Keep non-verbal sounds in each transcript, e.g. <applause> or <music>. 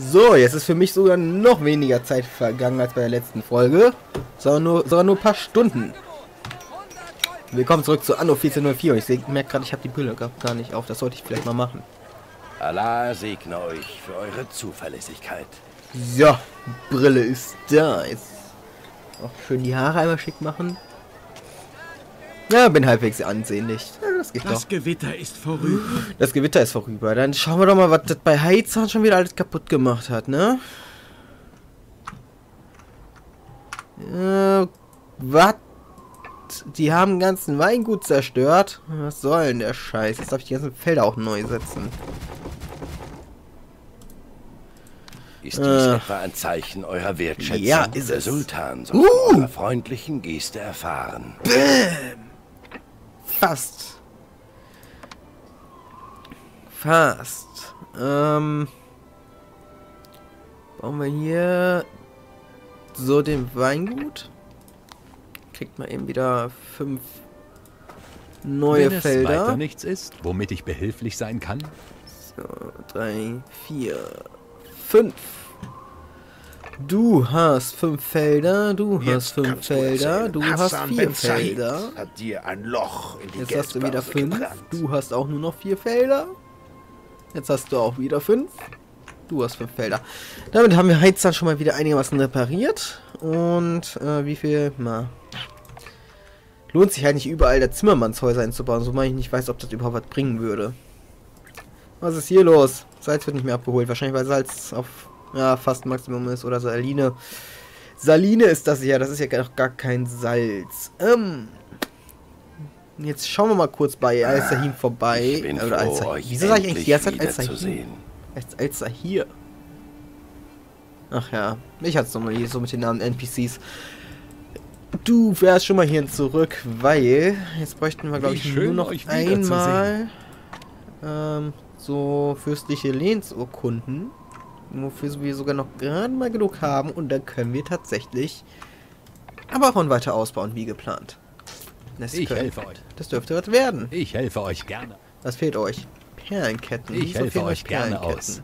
So, jetzt ist für mich sogar noch weniger Zeit vergangen als bei der letzten Folge. Sondern nur, sondern nur ein paar Stunden. Willkommen zurück zu Anno 1404. Und ich merke gerade, ich habe die Brille gar nicht auf. Das sollte ich vielleicht mal machen. Allah segne euch für eure Zuverlässigkeit. So, Brille ist da. Jetzt auch schön die Haare einmal schick machen. Ja, bin halbwegs ansehnlich. Ja, das geht das doch. Gewitter ist vorüber. Das Gewitter ist vorüber. Dann schauen wir doch mal, was das bei Heizern schon wieder alles kaputt gemacht hat, ne? Äh, was? Die haben den ganzen Weingut zerstört? Was soll denn der Scheiß? Jetzt darf ich die ganzen Felder auch neu setzen. Ist dies äh. etwa ein Zeichen eurer Wertschätzung? Ja, ist Der es. Sultan soll uh. von eurer freundlichen Geste erfahren. Bäm! Fast. Fast. Ähm. Bauen wir hier so den Weingut. Kriegt man eben wieder fünf neue Wenn Felder. Wenn weiter nichts ist, womit ich behilflich sein kann. So, drei, vier, fünf. Du hast fünf Felder, du Jetzt hast fünf Felder, du Hassan hast vier Felder. Hat dir ein Loch in die Jetzt hast du wieder fünf. Gebrannt. Du hast auch nur noch vier Felder. Jetzt hast du auch wieder fünf. Du hast fünf Felder. Damit haben wir Heizer schon mal wieder einigermaßen repariert. Und äh, wie viel? Na. Lohnt sich halt nicht überall der Zimmermannshäuser einzubauen, so ich nicht weiß, ob das überhaupt was bringen würde. Was ist hier los? Salz wird nicht mehr abgeholt. Wahrscheinlich, weil Salz auf ja, fast Maximum ist. Oder Saline. Saline ist das ja. Das ist ja noch gar kein Salz. Ähm. Jetzt schauen wir mal kurz bei Al-Sahin vorbei. Ich bin Oder froh, Al Wieso sage ich eigentlich die ganze Zeit Al-Sahin? Al-Sahir. Ach ja. Ich hatte es nochmal hier so mit den Namen NPCs. Du wärst schon mal hier zurück, weil jetzt bräuchten wir, glaube ich, nur noch einmal ähm, so fürstliche Lehnsurkunden wofür wir sogar noch gerade mal genug haben und dann können wir tatsächlich aber von weiter ausbauen, wie geplant. Das ich können, helfe euch. Das dürfte was werden. Ich helfe euch gerne. Was fehlt euch? Perlenketten. Ich Wieso helfe euch gerne aus.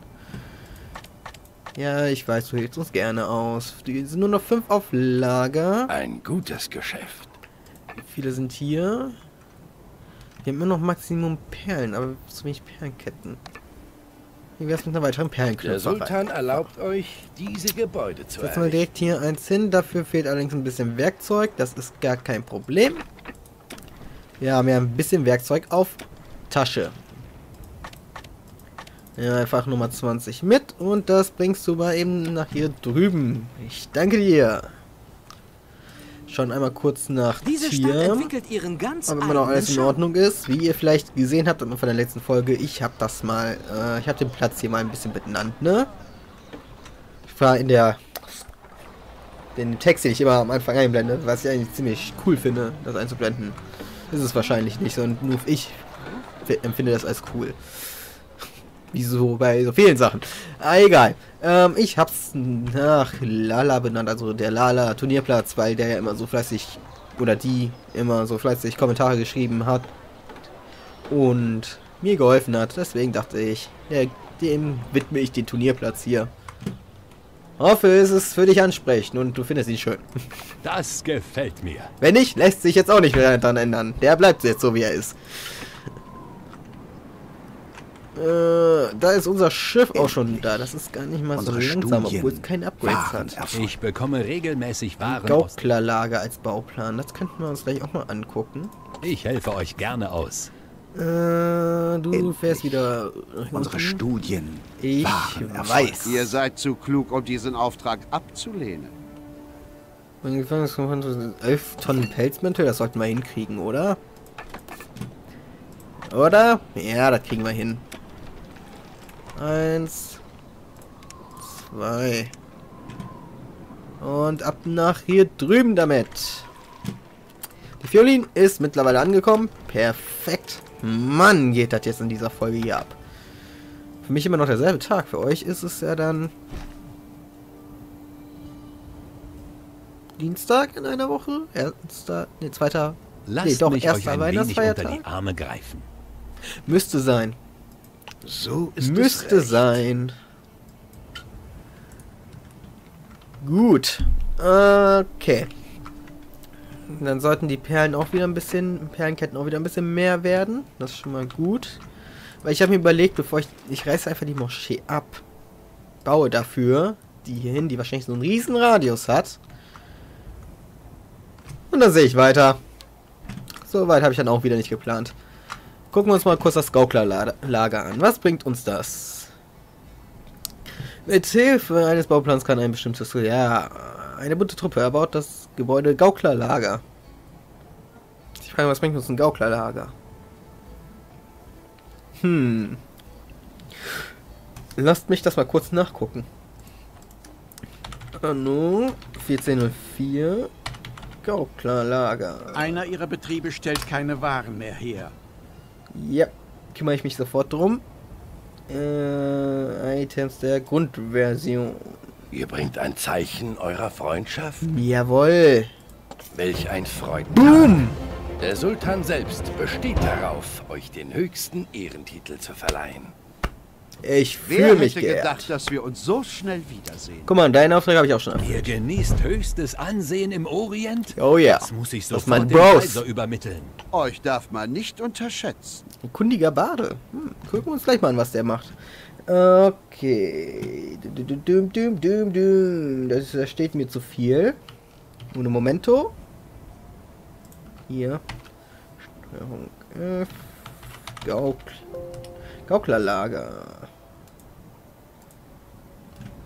Ja, ich weiß, du hilfst uns gerne aus. Die sind nur noch fünf auf Lager. Ein gutes Geschäft. Wie viele sind hier? Wir haben immer noch Maximum Perlen, aber zu wenig Perlenketten. Wie wär's mit einer weiteren Perlenknopf? Der Sultan erlaubt euch, diese Gebäude zu Setzen wir direkt hier eins hin. Dafür fehlt allerdings ein bisschen Werkzeug. Das ist gar kein Problem. Wir haben ja ein bisschen Werkzeug auf Tasche. Ja, einfach Nummer 20 mit. Und das bringst du mal eben nach hier drüben. Ich danke dir schon einmal kurz nach Diese ganz ob immer noch alles in Ordnung ist. Wie ihr vielleicht gesehen habt von der letzten Folge, ich habe das mal, äh, ich habe den Platz hier mal ein bisschen benannt, ne? Ich war in der, den Text, den ich immer am Anfang einblende, was ich eigentlich ziemlich cool finde, das einzublenden. Ist es wahrscheinlich nicht, sondern nur ich empfinde das als cool. Wie so bei so vielen Sachen. Ah, egal. Ähm, ich hab's nach Lala benannt, also der Lala Turnierplatz, weil der ja immer so fleißig, oder die immer so fleißig Kommentare geschrieben hat und mir geholfen hat. Deswegen dachte ich, ja, dem widme ich den Turnierplatz hier. Hoffe, es ist für dich ansprechend und du findest ihn schön. Das gefällt mir. Wenn nicht, lässt sich jetzt auch nicht mehr daran ändern. Der bleibt jetzt so, wie er ist. Äh, da ist unser Schiff auch schon da. Das ist gar nicht mal Unsere so langsam, obwohl es keine Upgrades hat. Ich bekomme regelmäßig Waren Gauklerlager als Bauplan. Das könnten wir uns gleich auch mal angucken. Ich helfe euch gerne aus. Äh, du Endlich. fährst wieder... Unsere Studien Ich weiß. Ihr seid zu klug, um diesen Auftrag abzulehnen. 11 Tonnen Pelzmäntel, das sollten wir hinkriegen, oder? Oder? Ja, das kriegen wir hin. Eins. Zwei. Und ab nach hier drüben damit. Die Violin ist mittlerweile angekommen. Perfekt. Mann, geht das jetzt in dieser Folge hier ab. Für mich immer noch derselbe Tag. Für euch ist es ja dann... Dienstag in einer Woche? Erster... Ne, zweiter... Lasst nee, doch, mich erster euch ein wenig unter die Arme greifen. Müsste sein. So ist Müsste sein. Gut. Okay. Dann sollten die Perlen auch wieder ein bisschen, Perlenketten auch wieder ein bisschen mehr werden. Das ist schon mal gut. Weil ich habe mir überlegt, bevor ich, ich reiße einfach die Moschee ab, baue dafür die hier hin, die wahrscheinlich so einen riesen Radius hat. Und dann sehe ich weiter. So weit habe ich dann auch wieder nicht geplant. Gucken wir uns mal kurz das Gauklerlager an. Was bringt uns das? Mit Hilfe eines Bauplans kann ein bestimmtes... Ja, eine bunte Truppe erbaut das Gebäude Gauklerlager. Ich frage, was bringt uns ein Gauklerlager? Hm. Lasst mich das mal kurz nachgucken. Anno 1404 Gauklerlager. Einer ihrer Betriebe stellt keine Waren mehr her. Ja, kümmere ich mich sofort drum. Äh, Items der Grundversion. Ihr bringt ein Zeichen eurer Freundschaft? Jawohl. Welch ein Freund. Boom! Der Sultan selbst besteht darauf, euch den höchsten Ehrentitel zu verleihen. Ich fühle mich hätte gedacht, dass wir uns so schnell wiedersehen. Guck mal, deinen Auftrag habe ich auch schon erfüllt. Ihr genießt höchstes Ansehen im Orient? Oh ja. Das muss ich sofort mein dem Kaiser übermitteln. Euch darf man nicht unterschätzen. Ein kundiger Bade. Hm, gucken wir uns gleich mal an, was der macht. Okay. Dum, dum, dum, dum. Das, das steht mir zu viel. Uno Momento. Hier. Steuerung F. Gaukl Gauklerlager.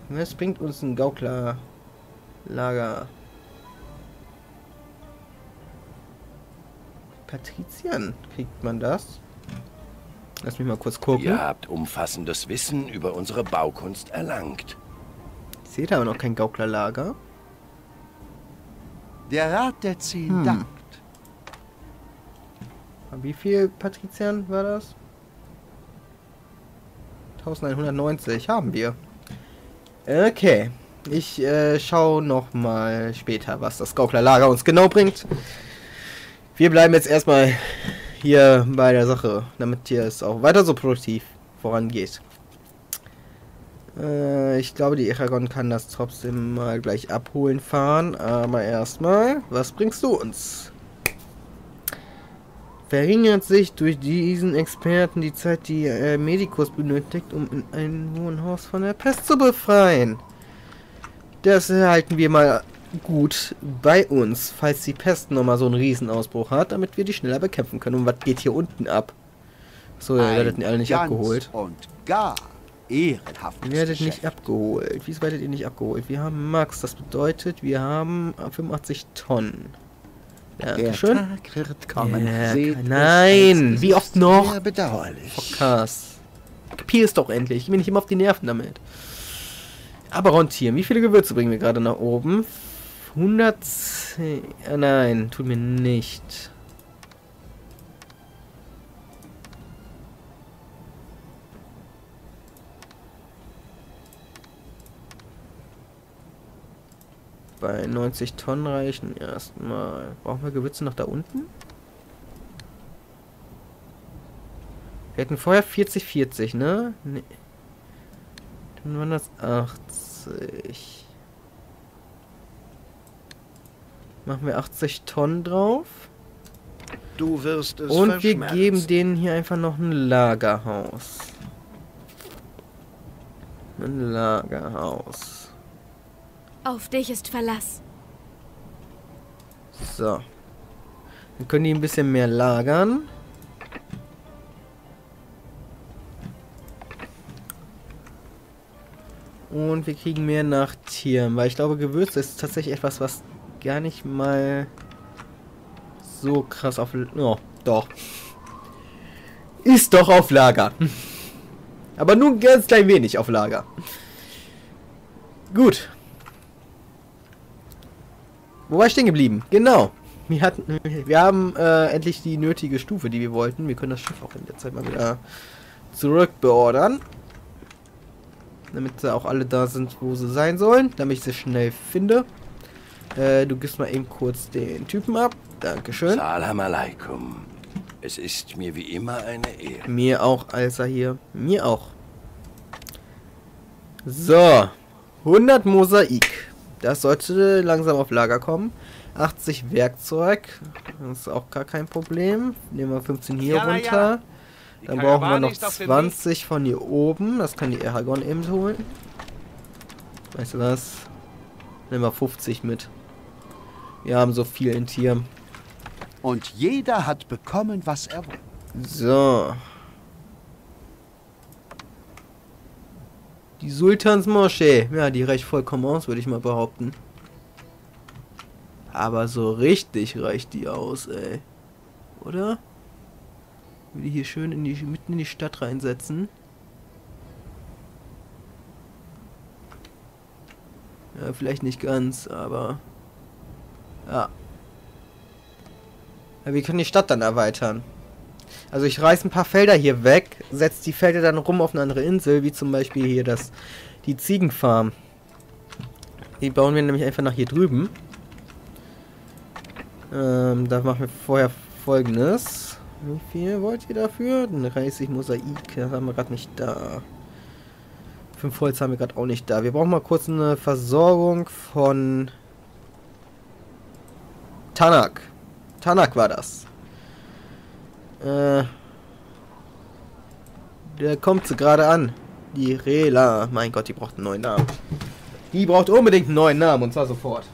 Was bringt uns ein Gauklerlager? Patrizian, kriegt man das? Lass mich mal kurz gucken. Ihr habt umfassendes Wissen über unsere Baukunst erlangt. Ich sehe da aber noch kein Gauklerlager. Der Rat der Zehn hm. dankt. Wie viel Patrizian war das? 1190 haben wir. Okay. Ich äh, schaue noch mal später, was das Gauklerlager uns genau bringt. Wir bleiben jetzt erstmal hier bei der Sache, damit hier es auch weiter so produktiv vorangeht. Äh, ich glaube, die Eragon kann das trotzdem mal gleich abholen fahren. Aber erstmal, was bringst du uns? Verringert sich durch diesen Experten die Zeit, die äh, Medikus benötigt, um in ein Wohnhaus von der Pest zu befreien. Das halten wir mal gut bei uns, falls die Pest nochmal so einen Riesenausbruch hat, damit wir die schneller bekämpfen können. Und was geht hier unten ab? So, ihr werdet alle nicht abgeholt. Und gar ehrenhaft. Ihr werdet nicht abgeholt. Wieso werdet ihr nicht abgeholt? Wir haben Max, das bedeutet, wir haben 85 Tonnen. Dankeschön. Der Tag wird kommen. Ja, nein, wie oft noch? Bedauerlich. Podcast. Kapier es doch endlich. Ich bin nicht immer auf die Nerven damit. Aber Rontieren, wie viele Gewürze bringen wir gerade nach oben? 110. Äh, nein, tut mir nicht. Bei 90 Tonnen reichen erstmal. Brauchen wir Gewürze noch da unten? Wir hatten vorher 40, 40, ne? Nee. Dann waren das 80. Machen wir 80 Tonnen drauf. Du wirst es Und wir geben denen hier einfach noch ein Lagerhaus. Ein Lagerhaus. Auf dich ist Verlass. So. Dann können die ein bisschen mehr lagern. Und wir kriegen mehr nach Tieren, weil ich glaube, Gewürze ist tatsächlich etwas, was gar nicht mal so krass auf... Oh, doch. Ist doch auf Lager. <laughs> Aber nur ganz klein wenig auf Lager. Gut. Wo war ich stehen geblieben? Genau. Wir, hatten, wir haben äh, endlich die nötige Stufe, die wir wollten. Wir können das Schiff auch in der Zeit mal wieder zurückbeordern. Damit sie auch alle da sind, wo sie sein sollen. Damit ich sie schnell finde. Äh, du gibst mal eben kurz den Typen ab. Dankeschön. Salam alaikum. Es ist mir wie immer eine Ehre. Mir auch, Alsa hier. Mir auch. So. 100 Mosaik. Das sollte langsam auf Lager kommen. 80 Werkzeug. Das ist auch gar kein Problem. Nehmen wir 15 hier Ja, runter. ja. Dann brauchen wir noch ist auf dem 20 von hier oben. Das kann die Aragon eben holen. Weißt du was? Nehmen wir 50 mit. Wir haben so viel in Tier. Und jeder hat bekommen, was er wollte. So. Die Sultansmoschee. Ja, die reicht vollkommen aus, würde ich mal behaupten. Aber so richtig reicht die aus, ey. Oder? Will die hier schön in die, mitten in die Stadt reinsetzen. Ja, vielleicht nicht ganz, aber... Ja. ja. Wir können die Stadt dann erweitern. Also ich reiß ein paar Felder hier weg, setze die Felder dann rum auf eine andere Insel, wie zum Beispiel hier das die Ziegenfarm. Die bauen wir nämlich einfach nach hier drüben. Ähm, da machen wir vorher folgendes. Wie viel wollt ihr dafür? 30 Mosaik das haben wir gerade nicht da. 5 Holz haben wir gerade auch nicht da. Wir brauchen mal kurz eine Versorgung von Tanak. Tanak war das. Äh, der kommt sie gerade an. Die Rela. Mein Gott, die braucht einen neuen Namen. Die braucht unbedingt einen neuen Namen und zwar sofort.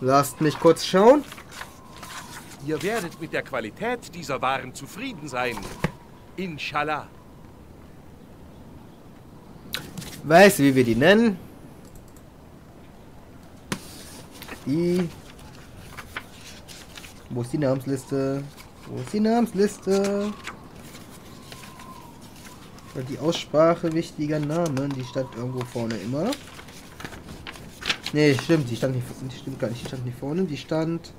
Lasst mich kurz schauen. Ihr werdet mit der Qualität dieser Waren zufrieden sein. Inshallah. Weißt du, wie wir die nennen? Die. Wo ist die Namensliste? Wo ist die Namensliste? Die Aussprache wichtiger Namen, die stand irgendwo vorne immer. Nee, stimmt, die stand nicht, die stimmt gar nicht, die stand nicht vorne, die stand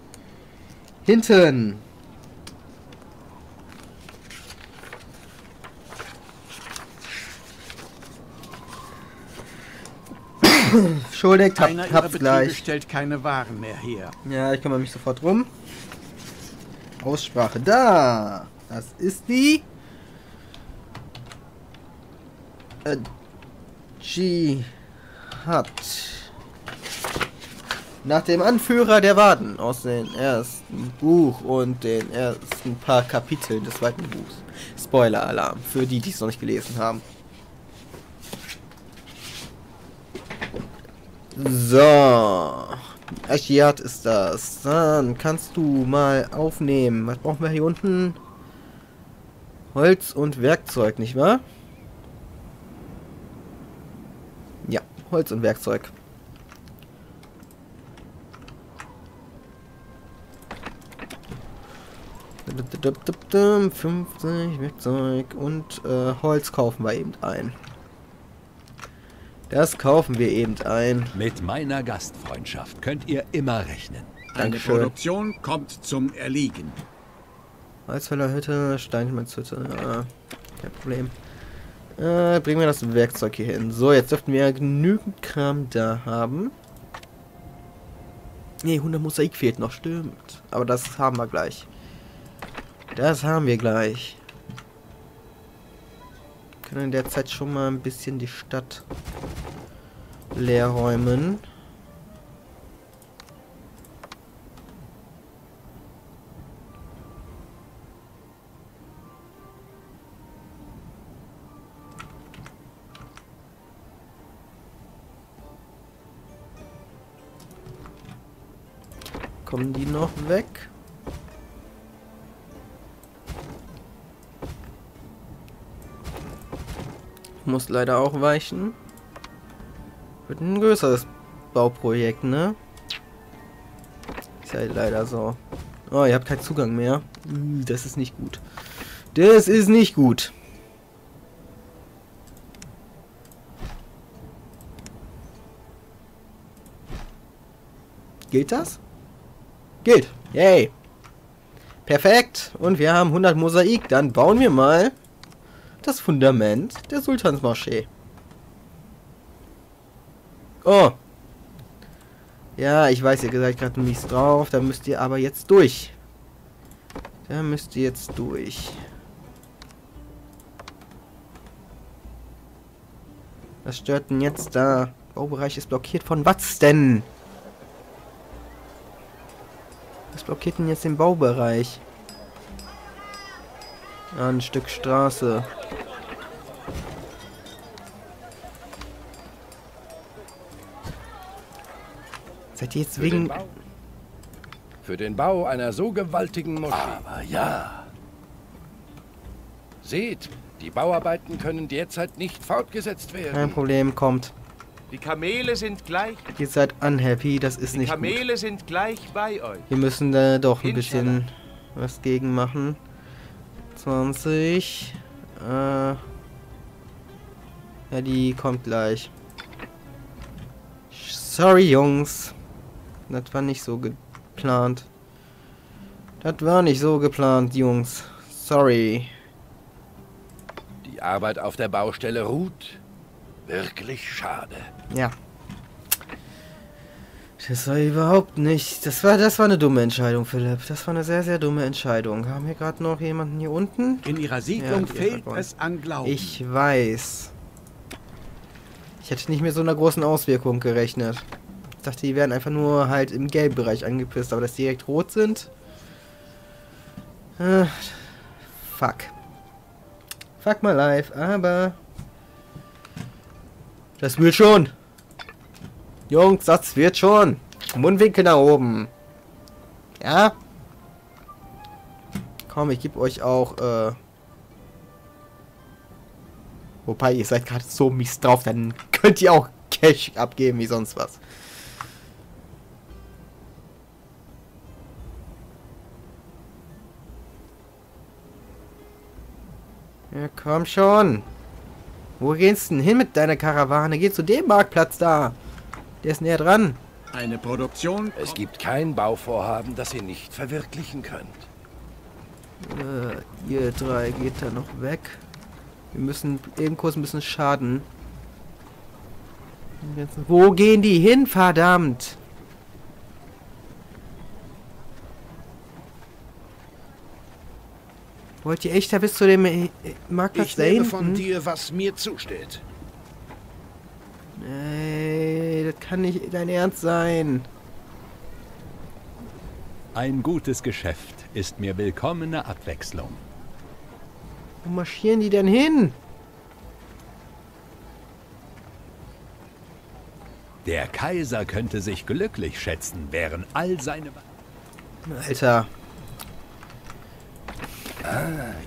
hinten. <coughs> Entschuldigt, hab, hab's gleich. stellt keine Waren mehr her. Ja, ich kümmere mich sofort drum. Aussprache da. Das ist die. Äh, Dschihad. Nach dem Anführer der Waden aus dem ersten Buch und den ersten paar Kapiteln des zweiten Buchs. Spoiler-Alarm für die, die es noch nicht gelesen haben. So. Aschiat ist das. Dann kannst du mal aufnehmen. Was brauchen wir hier unten? Holz und Werkzeug, nicht wahr? Ja, Holz und Werkzeug. Dum, dum, dum, 50 Werkzeug und äh, Holz kaufen wir eben ein. Das kaufen wir eben ein. Mit meiner Gastfreundschaft könnt ihr immer rechnen. Eine Dankeschön. Produktion kommt zum Erliegen. Holzfällerhütte, Steinschmelzhütte, ja, kein Problem. Äh, bringen wir das Werkzeug hier hin. So, jetzt dürften wir genügend Kram da haben. Ne, 100 Mosaik fehlt noch, stimmt. Aber das haben wir gleich. Das haben wir gleich. Können in der Zeit schon mal ein bisschen die Stadt leer räumen. Kommen die noch weg? Muss leider auch weichen. Wird ein größeres Bauprojekt, ne? Ist ja leider so. Oh, ihr habt keinen Zugang mehr. Das ist nicht gut. Das ist nicht gut. Gilt das? Gilt. Yay. Perfekt. Und wir haben 100 Mosaik. Dann bauen wir mal das Fundament der Sultansmoschee. Oh. Ja, ich weiß, ihr seid gerade mies drauf. Da müsst ihr aber jetzt durch. Da müsst ihr jetzt durch. Was stört denn jetzt da? Baubereich ist blockiert von was denn? Was blockiert denn jetzt den Baubereich? Ah, ein Stück Straße. Seid ihr jetzt Für wegen... den Bau. Für den Bau einer so gewaltigen Moschee. Aber ja, Seht, die Bauarbeiten können derzeit nicht fortgesetzt werden. Kein Problem, kommt. Die Kamele sind gleich. Ihr seid unhappy, das ist Die nicht gut. Kamele sind gleich bei euch. Wir müssen da doch ein bisschen was gegen machen. 20. Äh, ja, die kommt gleich. Sorry, Jungs. Das war nicht so geplant. Das war nicht so geplant, Jungs. Sorry. Die Arbeit auf der Baustelle ruht. Wirklich schade. Ja. Das war überhaupt nicht. Das war, das war eine dumme Entscheidung, Philipp. Das war eine sehr, sehr dumme Entscheidung. Haben wir gerade noch jemanden hier unten? In ihrer Ja, Siedlung die fehlt es an Glauben. Ich weiß. Ich hätte nicht mit so einer großen Auswirkung gerechnet. Dachte, die wären einfach nur halt im gelben Bereich angepisst, aber dass die direkt rot sind. Äh, fuck. Fuck my life, aber. Das wird schon. Jungs, das wird schon. Mundwinkel nach oben. Ja? Komm, ich gebe euch auch, äh. Wobei, ihr seid gerade so mies drauf, dann könnt ihr auch Cash abgeben wie sonst was. Ja, komm schon. Wo gehst du denn hin mit deiner Karawane? Geh zu dem Marktplatz da. Der ist näher dran. Eine Produktion Es gibt kein Bauvorhaben, das ihr nicht verwirklichen könnt. Äh, ihr drei geht da noch weg. Wir müssen eben kurz ein bisschen Schaden. Wo gehen die hin, verdammt? Wollt ihr echt da bis zu dem äh, Marktplatz Ich da hinten? von dir, was mir zusteht. Ey, das kann nicht dein Ernst sein. ein gutes Geschäft ist mir willkommene Abwechslung. Wo marschieren die denn hin? Der Kaiser könnte sich glücklich schätzen, wären all seine... Alter,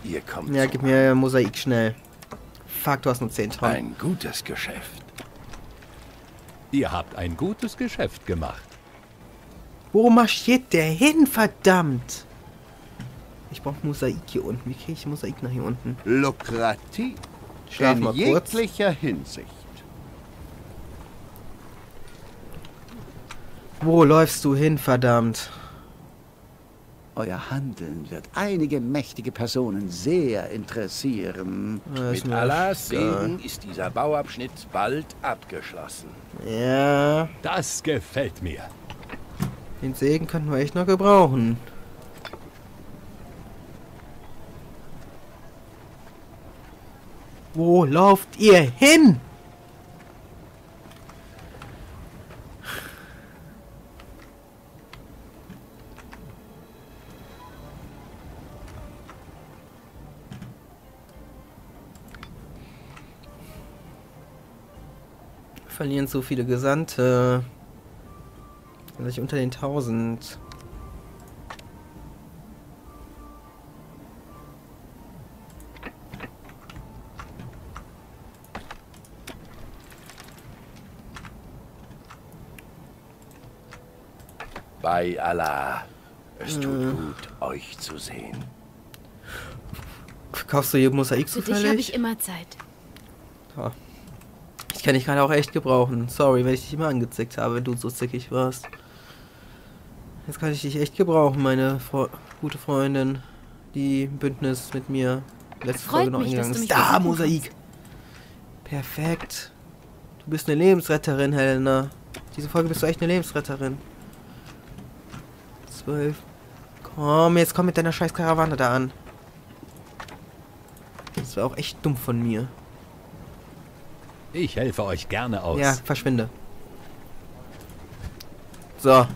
Ihr kommt ja, gib mir Mosaik schnell. Fuck, du hast nur 10 Tonnen. ein gutes Geschäft. Ihr habt ein gutes Geschäft gemacht. Wo marschiert der hin, verdammt? Ich brauche Mosaik hier unten. Wie kriege ich Mosaik nach hier unten? Lukrativ. Schlaf in mal kurz. jeglicher Hinsicht. Wo läufst du hin, verdammt? Euer Handeln wird einige mächtige Personen sehr interessieren. Ist Mit Allahs. Segen ist dieser Bauabschnitt bald abgeschlossen. Ja, Das gefällt mir. den Segen könnten wir echt noch gebrauchen. Wo lauft ihr hin? Verlieren so viele Gesandte. Vielleicht unter den 1000. Bei Allah. Es tut Äh. gut, euch zu sehen. Kaufst du hier Mosaik Für dich habe zufällig? ich immer Zeit. Ich kann dich gerade auch echt gebrauchen. Sorry, wenn ich dich immer angezickt habe, wenn du so zickig warst. Jetzt kann ich dich echt gebrauchen, meine Fro gute Freundin, die im Bündnis mit mir letzte Folge noch mich, eingegangen ist. Da, Mosaik! Perfekt. Du bist eine Lebensretterin, Helena. Diese Folge bist du echt eine Lebensretterin. Zwölf. Komm, jetzt komm mit deiner scheiß Karawane da an. Das war auch echt dumm von mir. Ich helfe euch gerne aus. Ja, verschwinde. So,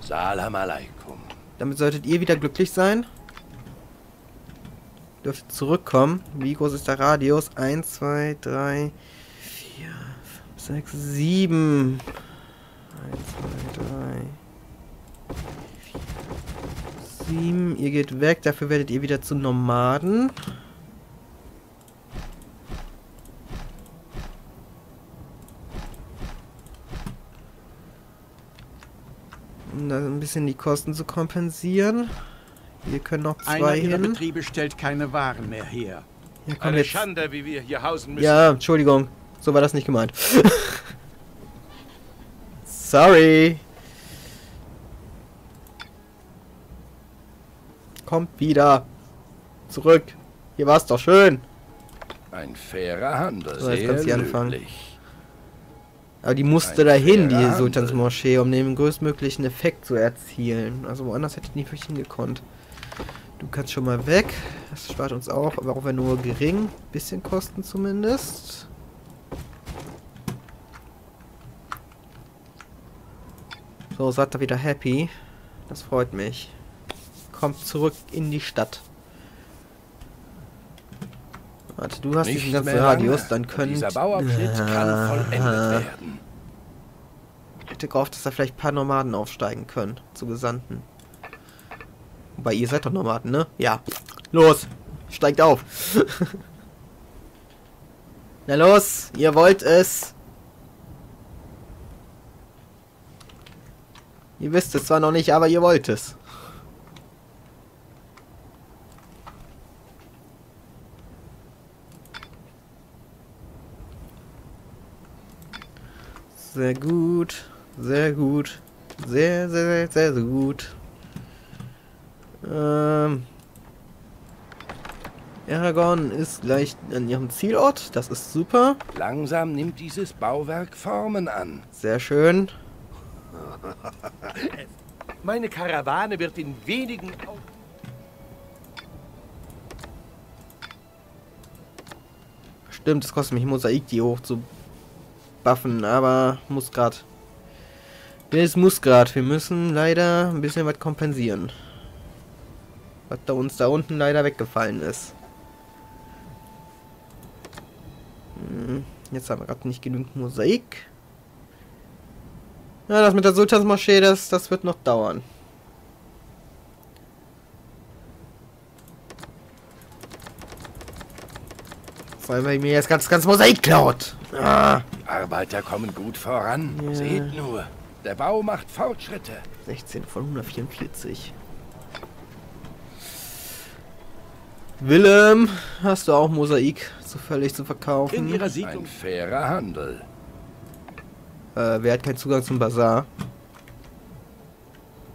Salam alaikum. damit solltet ihr wieder glücklich sein. Dürft zurückkommen. Wie groß ist der Radius? 1, 2, 3, 4, 5, 6, 7. 1, 2, 3, 4, 7. Ihr geht weg, dafür werdet ihr wieder zu Nomaden. Um da ein bisschen die Kosten zu kompensieren. Hier können noch Einer zwei ihrer hin. Betriebe stellt keine Waren mehr her. Hier kommen Eine jetzt Schande, wie wir hier hausen müssen. Ja, Entschuldigung. So war das nicht gemeint. <laughs> Sorry. Kommt wieder. Zurück. Hier war es doch schön. Ein fairer Handel. So, jetzt Sehr kannst du anfangen. Aber die musste Ein dahin, die Sultansmoschee, um den größtmöglichen Effekt zu erzielen. Also woanders hätte ich nicht wirklich hingekonnt. Du kannst schon mal weg. Das spart uns auch, aber auch wenn nur gering. Bisschen Kosten zumindest. So, seid ihr wieder happy. Das freut mich. Kommt zurück in die Stadt. Warte, du hast Nicht diesen ganzen Radius, lange. dann könnt... Dieser Bauabschnitt kann vollendet werden. Ich hätte gehofft, dass da vielleicht ein paar Nomaden aufsteigen können. Zu Gesandten. Wobei, ihr seid doch Nomaden, ne? Ja. Los! Steigt auf! <laughs> Na los! Ihr wollt es! Ihr wisst es zwar noch nicht, aber ihr wollt es. Sehr gut. Sehr gut. Sehr, sehr, sehr, sehr gut. Ähm. Aragon ist gleich an ihrem Zielort. Das ist super. Langsam nimmt dieses Bauwerk Formen an. Sehr schön. <laughs> Meine Karawane wird in wenigen Augen... Stimmt, es kostet mich Mosaik, die hoch zu buffen, aber muss grad. Es muss grad. Wir müssen leider ein bisschen was kompensieren. Was da uns da unten leider weggefallen ist. Hm, Jetzt haben wir gerade nicht genügend Mosaik. Ja, das mit der Sultansmoschee, das, das wird noch dauern. Vor allem, weil mir jetzt ganz, ganz Mosaik klaut. Ah, Arbeiter kommen gut voran. Ja. Seht nur, der Bau macht Fortschritte. 16 von 144. Willem, hast du auch Mosaik zufällig zu verkaufen? In ihrer Ein Siedlung fairer Handel. Äh, wer hat keinen Zugang zum Bazar?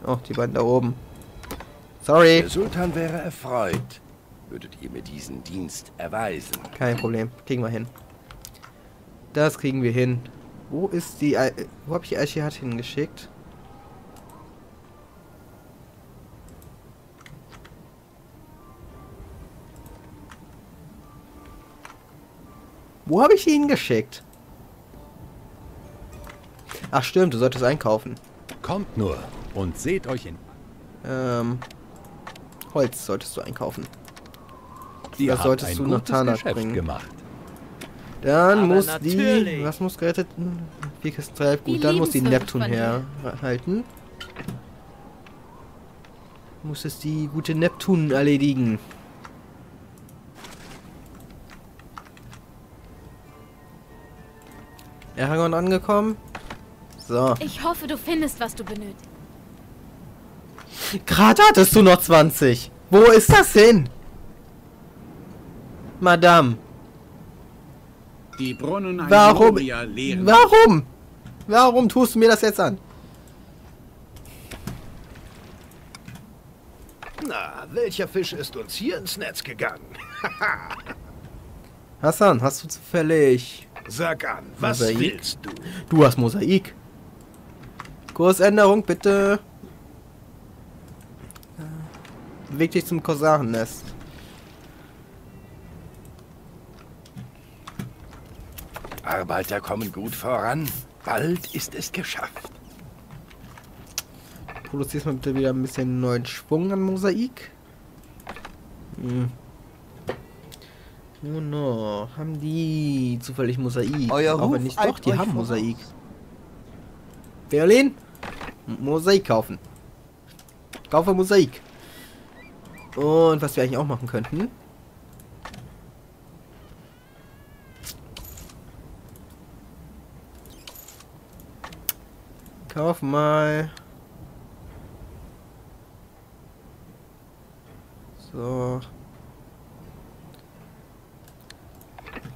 Oh, die beiden da oben. Sorry. Der Sultan wäre erfreut, würdet ihr mir diesen Dienst erweisen. Kein Problem. Kriegen wir hin. Das kriegen wir hin. Wo ist die... Al wo habe ich die Alchihat hingeschickt? Wo habe ich die hingeschickt? Ach stimmt, du solltest einkaufen. Kommt nur und seht euch in. Ähm, Holz solltest du einkaufen. Ihr Das solltest ein du nach Geschäft bringen. gemacht. Dann Aber muss die... natürlich. Was muss gerettet? Vier Kisten Treib. Die Gut, dann muss die Neptun herhalten. Muss es die gute Neptun erledigen. Aragon angekommen. So. Ich hoffe, du findest, was du benötigst. Gerade hattest du noch 20. Wo ist das hin? Madame. Die Brunnen Warum? Warum? Warum tust du mir das jetzt an? Na, welcher Fisch ist uns hier ins Netz gegangen? <laughs> Hassan, hast du zufällig... Sag an, was Mosaik? willst du? Du hast Mosaik. Kursänderung, bitte. Äh, Beweg dich zum Korsarennest. Arbeiter kommen gut voran. Bald ist es geschafft. Produzierst mal bitte wieder ein bisschen neuen Schwung an Mosaik. Hm. Oh no, haben die zufällig Mosaik? Euer wenn Ruf nicht, doch, die haben. Mosaik. Berlin? Mosaik kaufen. Kaufe Mosaik. Und was wir eigentlich auch machen könnten. Kauf mal. So.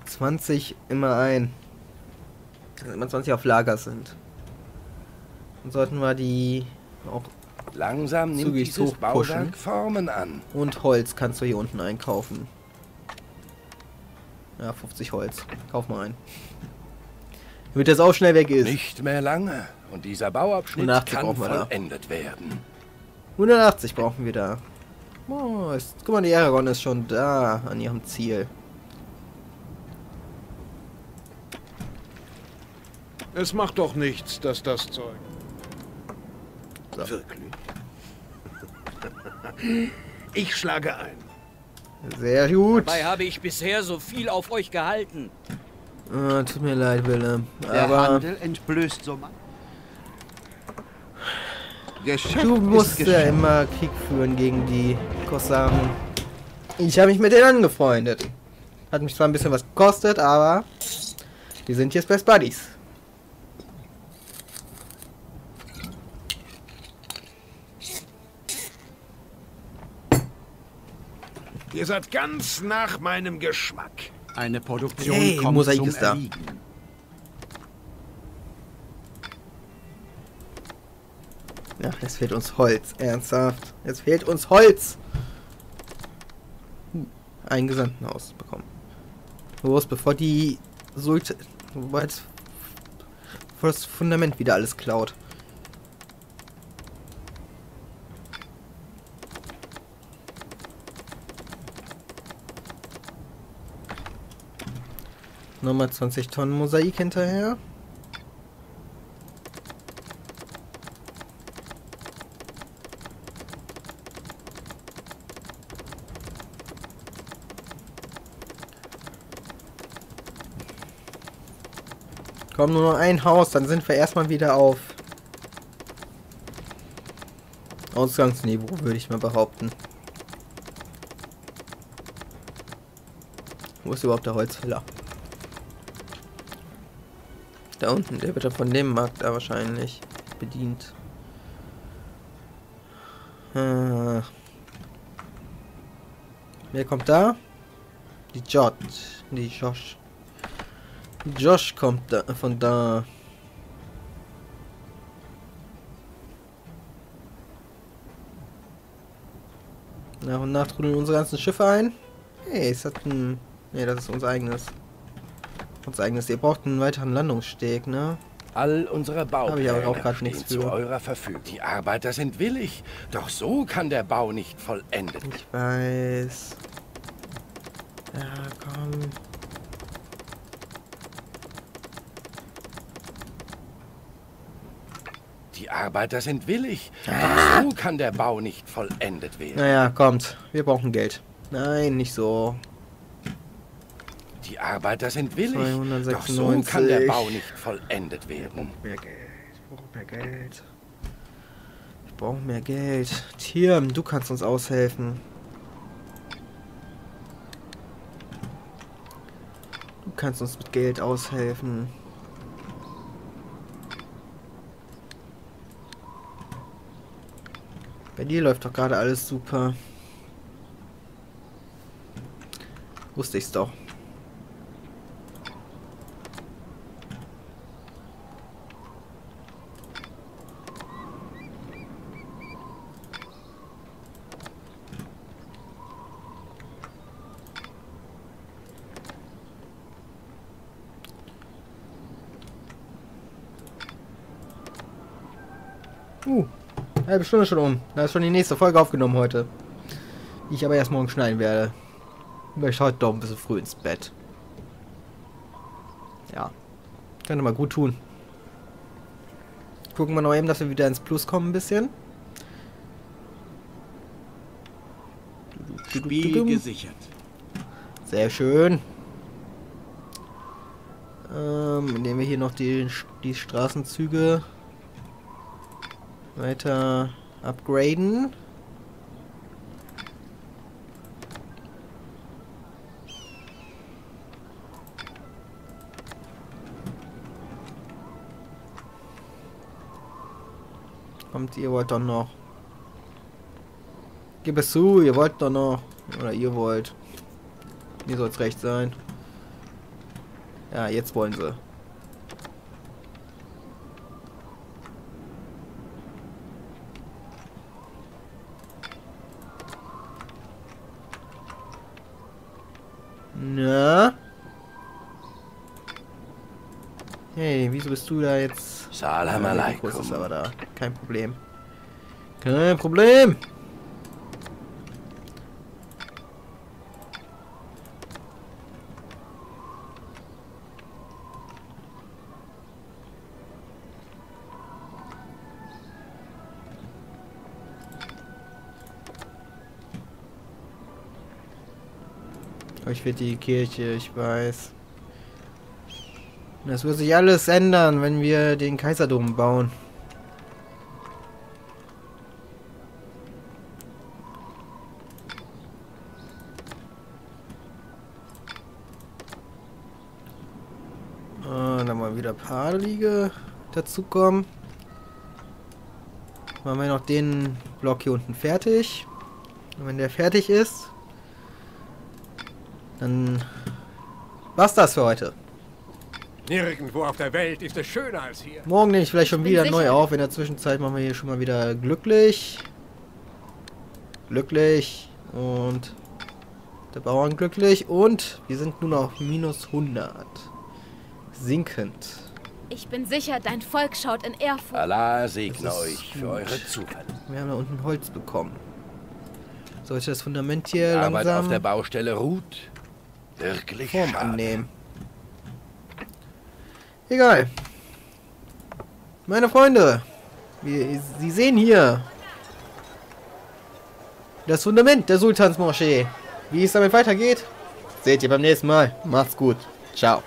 20 immer ein. Dass immer 20 auf Lager sind. Dann sollten wir die auch. Langsam nimmt Zügig dieses. Bauwerk Formen an. Und Holz kannst du hier unten einkaufen. Ja, 50 Holz. Kauf mal ein. Damit das auch schnell weg ist. Nicht mehr lange. Und dieser Bauabschnitt 180 kann brauchen wir da. vollendet werden. 180 brauchen wir da. Oh, ist, guck mal, die Aragon ist schon da an ihrem Ziel. Es macht doch nichts, dass das Zeug. Wirklich. <laughs> Ich schlage ein. Sehr gut. Dabei habe ich bisher so viel auf euch gehalten. Ah, tut mir leid, Willem. Der Aber Handel entblößt so man. Du musst ja immer Krieg führen gegen die Kossaren. Ich habe mich mit denen angefreundet. Hat mich zwar ein bisschen was gekostet, aber wir sind jetzt Best Buddies. Ihr seid ganz nach meinem Geschmack. Eine Produktion Hey, kommt Mosaik zum ist da. Erliegen. Ja, es fehlt uns Holz. Ernsthaft. Es fehlt uns Holz. Hm, Ein Gesandtenhaus bekommen. Los, bevor die Sulte... Wobei jetzt... Bevor das Fundament wieder alles klaut. Nochmal 20 Tonnen Mosaik hinterher. Komm, nur noch ein Haus, dann sind wir erstmal wieder auf Ausgangsniveau, würde ich mal behaupten. Wo ist überhaupt der Holzfäller? Da unten, der wird dann von dem Markt da wahrscheinlich bedient. Ah. Wer kommt da? Die Jot. Die Josh. Josh kommt da, von da. Nach und nach trudeln unsere ganzen Schiffe ein. Hey, ist das ein... Ne, das ist unser eigenes. Unser eigenes. Ihr braucht einen weiteren Landungssteg, ne? All unsere Baupläne stehen nichts zu für. eurer Verfügung. Die Arbeiter sind willig, doch so kann der Bau nicht vollendet werden. Ich weiß. Ja, komm. Die Arbeiter sind willig, doch so kann der Bau nicht vollendet werden. Naja, kommt. Wir brauchen Geld. Nein, nicht so. Die Arbeiter sind willig, doch so 296. kann der Bau nicht vollendet werden. Mehr Geld. Ich brauche mehr Geld. Ich brauche mehr Geld. Tirm, du kannst uns aushelfen. Du kannst uns mit Geld aushelfen. Bei dir läuft doch gerade alles super. Wusste ich's doch. Uh, halbe Stunde schon um. Da ist schon die nächste Folge aufgenommen heute. Die ich aber erst morgen schneiden werde. Ich möchte heute doch ein bisschen früh ins Bett. Ja. Könnte mal gut tun. Gucken wir noch eben, dass wir wieder ins Plus kommen ein bisschen. Spiel gesichert. Sehr schön. Ähm, nehmen wir hier noch die, die Straßenzüge weiter upgraden. Kommt, ihr wollt doch noch. Gib es zu, ihr wollt doch noch. Oder ihr wollt. Mir es recht sein. Ja, jetzt wollen sie. Na? Hey, wieso bist du da jetzt? Salam Ja, alaikum. Nikos ist aber da. Kein Problem. Kein Problem. Wird die Kirche, ich weiß. Das wird sich alles ändern, wenn wir den Kaiserdom bauen. Und dann mal wieder Paarliege dazukommen. Machen wir noch den Block hier unten fertig. Und wenn der fertig ist, dann war's das für heute. Nirgendwo auf der Welt ist es schöner als hier. Morgen nehme ich vielleicht schon wieder sicher. neu auf. In der Zwischenzeit machen wir hier schon mal wieder glücklich. Glücklich. Und der Bauern glücklich. Und wir sind nun auf minus 100. Sinkend. Ich bin sicher, dein Volk schaut in Ehrfurcht. Allah segne euch für gut. eure Zuwendung. Wir haben da unten Holz bekommen. Sollte das Fundament hier Arbeit auf der langsam Baustelle ruht. Wirklich Form schade. annehmen. Egal. Meine Freunde, wir, Sie sehen hier das Fundament der Sultansmoschee. Wie es damit weitergeht, seht ihr beim nächsten Mal. Macht's gut. Ciao.